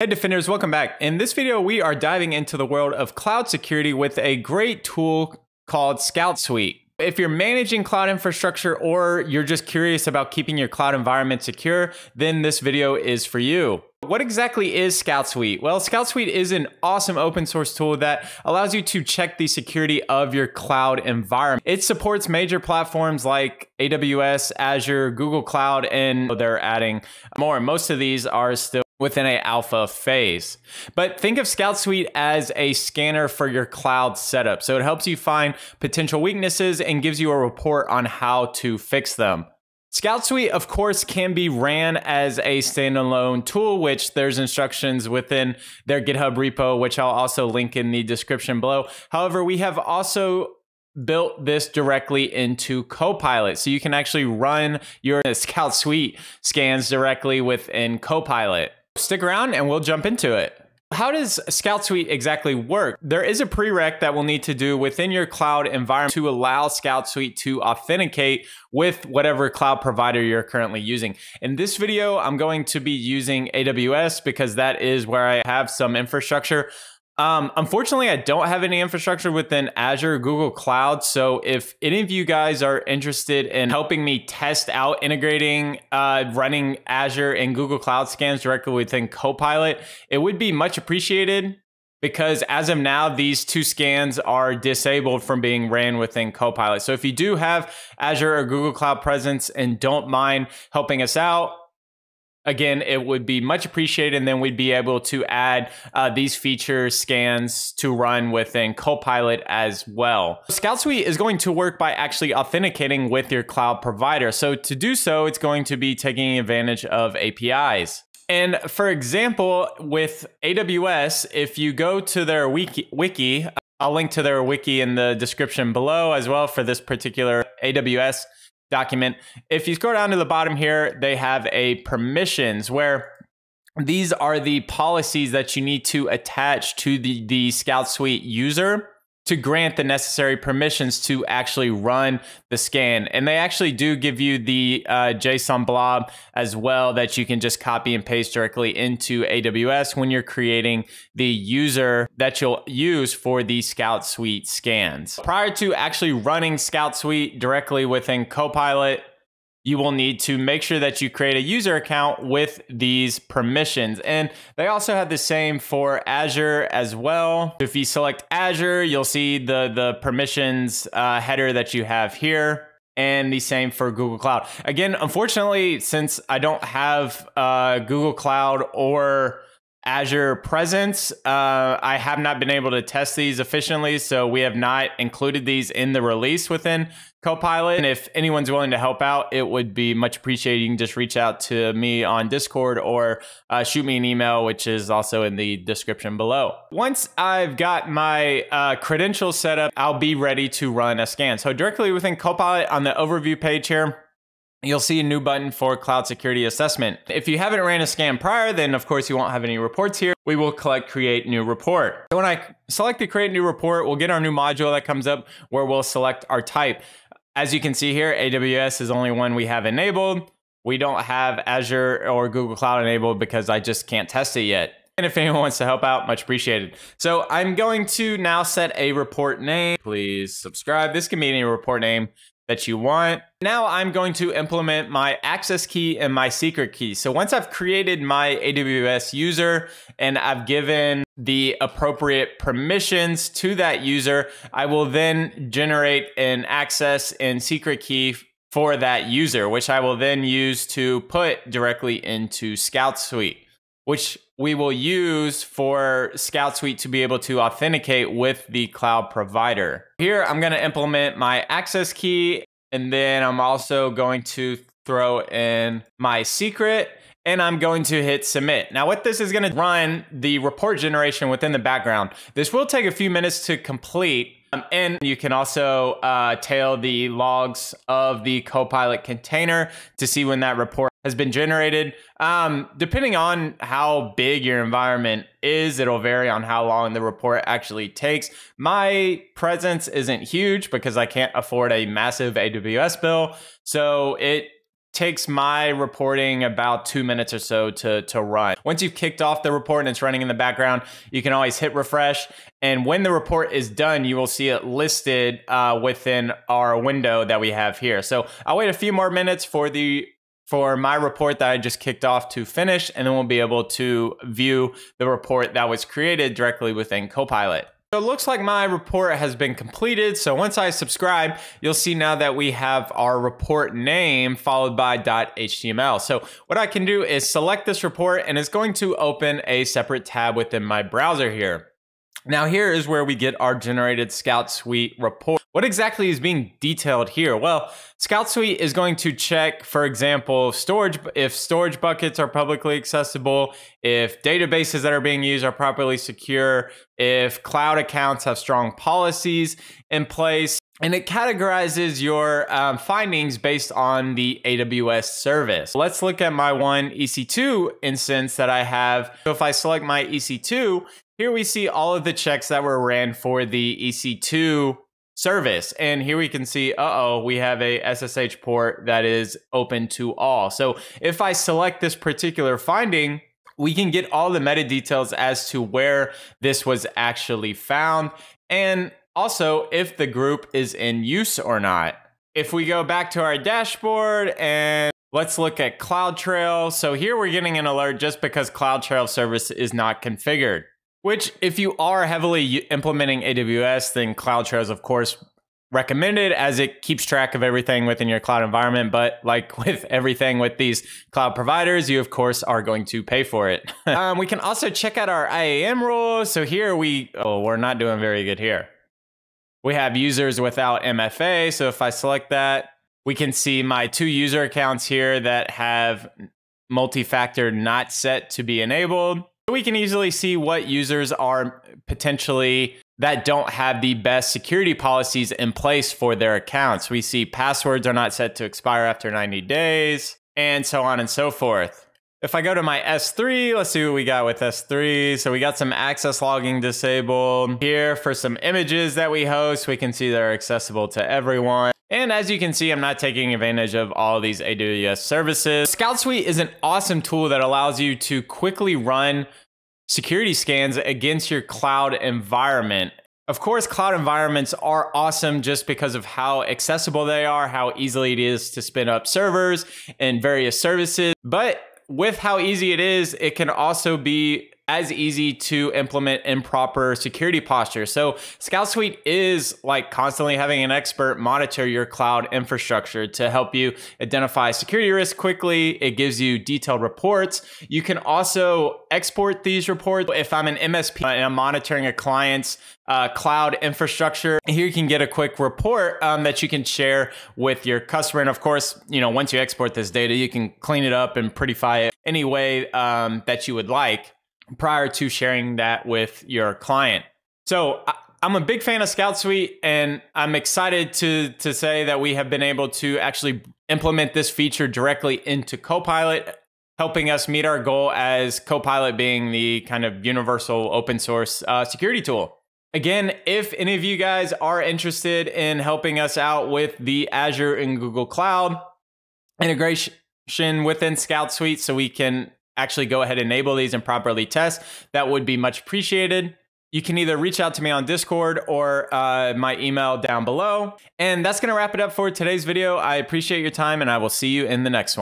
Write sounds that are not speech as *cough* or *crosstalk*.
Hey Defenders, welcome back. In this video, we are diving into the world of cloud security with a great tool called Scout Suite. If you're managing cloud infrastructure or you're just curious about keeping your cloud environment secure, then this video is for you. What exactly is Scout Suite? Well, Scout Suite is an awesome open source tool that allows you to check the security of your cloud environment. It supports major platforms like AWS, Azure, Google Cloud, and they're adding more. Most of these are still within a alpha phase. But think of Scout Suite as a scanner for your cloud setup. So it helps you find potential weaknesses and gives you a report on how to fix them. Scout Suite, of course, can be ran as a standalone tool, which there's instructions within their GitHub repo, which I'll also link in the description below. However, we have also built this directly into Copilot. So you can actually run your *laughs* Scout Suite scans directly within Copilot. Stick around and we'll jump into it. How does Scout Suite exactly work? There is a prereq that we'll need to do within your cloud environment to allow Scout Suite to authenticate with whatever cloud provider you're currently using. In this video, I'm going to be using AWS because that is where I have some infrastructure. Um, unfortunately, I don't have any infrastructure within Azure Google Cloud. So if any of you guys are interested in helping me test out integrating uh, running Azure and Google Cloud scans directly within Copilot, it would be much appreciated because as of now, these two scans are disabled from being ran within Copilot. So if you do have Azure or Google Cloud presence and don't mind helping us out, again, it would be much appreciated. And then we'd be able to add uh, these feature scans to run within Copilot as well. Scout Suite is going to work by actually authenticating with your cloud provider. So to do so, it's going to be taking advantage of APIs. And for example, with AWS, if you go to their wiki, wiki I'll link to their wiki in the description below as well for this particular AWS document. If you scroll down to the bottom here, they have a permissions where these are the policies that you need to attach to the, the Scout Suite user to grant the necessary permissions to actually run the scan. And they actually do give you the uh, JSON blob as well that you can just copy and paste directly into AWS when you're creating the user that you'll use for the Scout Suite scans. Prior to actually running Scout Suite directly within Copilot, you will need to make sure that you create a user account with these permissions. And they also have the same for Azure as well. If you select Azure, you'll see the, the permissions uh, header that you have here and the same for Google Cloud. Again, unfortunately, since I don't have uh, Google Cloud or Azure presence. Uh, I have not been able to test these efficiently, so we have not included these in the release within Copilot. And if anyone's willing to help out, it would be much appreciated. You can just reach out to me on Discord or uh, shoot me an email, which is also in the description below. Once I've got my uh, credentials set up, I'll be ready to run a scan. So directly within Copilot on the overview page here, you'll see a new button for cloud security assessment. If you haven't ran a scan prior, then of course you won't have any reports here. We will collect create new report. So when I select the create new report, we'll get our new module that comes up where we'll select our type. As you can see here, AWS is only one we have enabled. We don't have Azure or Google Cloud enabled because I just can't test it yet. And if anyone wants to help out, much appreciated. So I'm going to now set a report name. Please subscribe. This can be any report name that you want. Now I'm going to implement my access key and my secret key. So once I've created my AWS user and I've given the appropriate permissions to that user, I will then generate an access and secret key for that user, which I will then use to put directly into Scout Suite, which we will use for Scout Suite to be able to authenticate with the cloud provider. Here, I'm going to implement my access key, and then I'm also going to throw in my secret, and I'm going to hit submit. Now, what this is going to run the report generation within the background. This will take a few minutes to complete, um, and you can also uh, tail the logs of the Copilot container to see when that report has been generated. Um, depending on how big your environment is, it'll vary on how long the report actually takes. My presence isn't huge because I can't afford a massive AWS bill. So it takes my reporting about two minutes or so to, to run. Once you've kicked off the report and it's running in the background, you can always hit refresh. And when the report is done, you will see it listed uh, within our window that we have here. So I'll wait a few more minutes for the for my report that I just kicked off to finish, and then we'll be able to view the report that was created directly within Copilot. So it looks like my report has been completed. So once I subscribe, you'll see now that we have our report name followed by .html. So what I can do is select this report and it's going to open a separate tab within my browser here. Now here is where we get our generated Scout Suite report. What exactly is being detailed here? Well, Scout Suite is going to check, for example, storage if storage buckets are publicly accessible, if databases that are being used are properly secure, if cloud accounts have strong policies in place, and it categorizes your um, findings based on the AWS service. Let's look at my one EC2 instance that I have. So if I select my EC2, here we see all of the checks that were ran for the EC2 service. And here we can see, uh-oh, we have a SSH port that is open to all. So if I select this particular finding, we can get all the meta details as to where this was actually found. And also if the group is in use or not. If we go back to our dashboard and Let's look at CloudTrail. So here we're getting an alert just because CloudTrail service is not configured. Which, if you are heavily implementing AWS, then CloudTrail is, of course, recommended as it keeps track of everything within your cloud environment. But like *laughs* with everything with these cloud providers, you, of course, are going to pay for it. *laughs* um, we can also check out our IAM rules. So here we, oh, we're not doing very good here. We have users without MFA. So if I select that, we can see my two user accounts here that have multi-factor not set to be enabled. We can easily see what users are potentially that don't have the best security policies in place for their accounts. We see passwords are not set to expire after 90 days, and so on and so forth. If I go to my S3, let's see what we got with S3. So we got some access logging disabled. Here for some images that we host, we can see they're accessible to everyone. And as you can see, I'm not taking advantage of all of these AWS services. Scout Suite is an awesome tool that allows you to quickly run security scans against your cloud environment. Of course, cloud environments are awesome just because of how accessible they are, how easily it is to spin up servers and various services. But with how easy it is, it can also be as easy to implement improper security posture. So Scout Suite is like constantly having an expert monitor your cloud infrastructure to help you identify security risks quickly. It gives you detailed reports. You can also export these reports. If I'm an MSP and I'm monitoring a client's uh, cloud infrastructure, here you can get a quick report um, that you can share with your customer. And of course, you know, once you export this data, you can clean it up and prettify it any way um, that you would like prior to sharing that with your client. So I'm a big fan of Scout Suite, and I'm excited to to say that we have been able to actually implement this feature directly into Copilot, helping us meet our goal as Copilot being the kind of universal open source uh, security tool. Again, if any of you guys are interested in helping us out with the Azure and Google Cloud integration within Scout Suite so we can actually go ahead and enable these and properly test, that would be much appreciated. You can either reach out to me on Discord or uh, my email down below. And that's going to wrap it up for today's video. I appreciate your time and I will see you in the next one.